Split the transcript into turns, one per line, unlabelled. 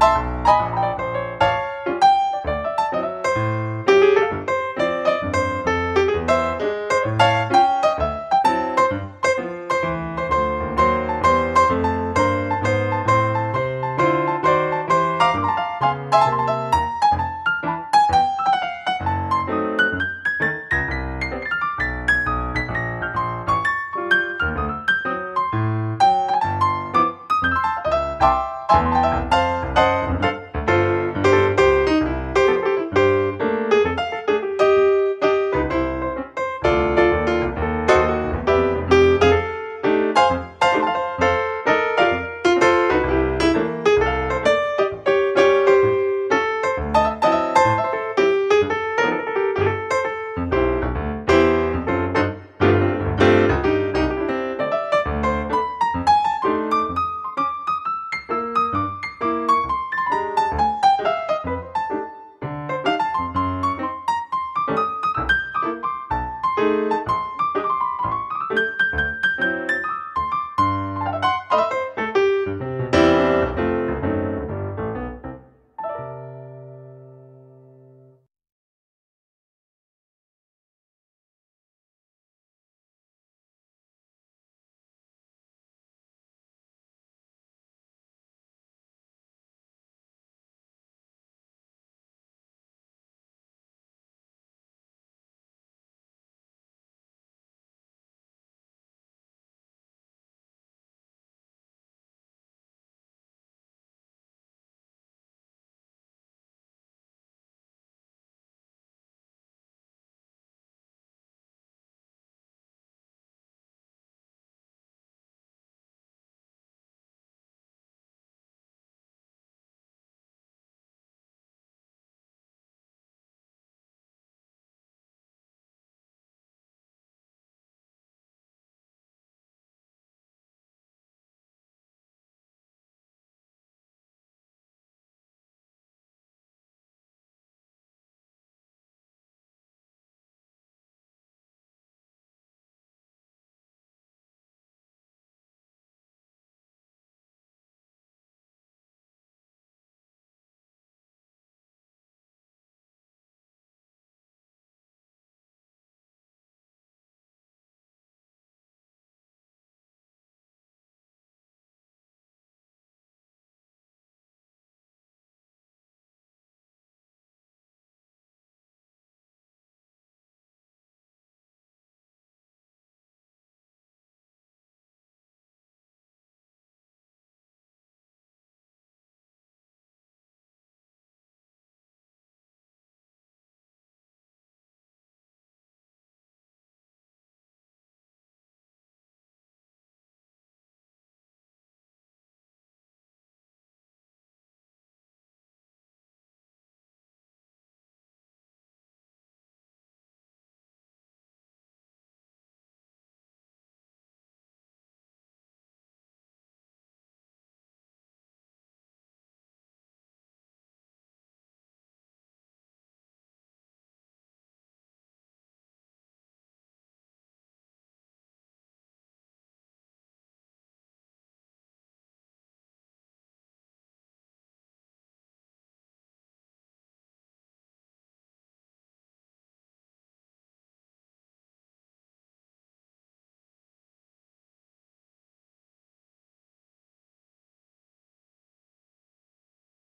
you.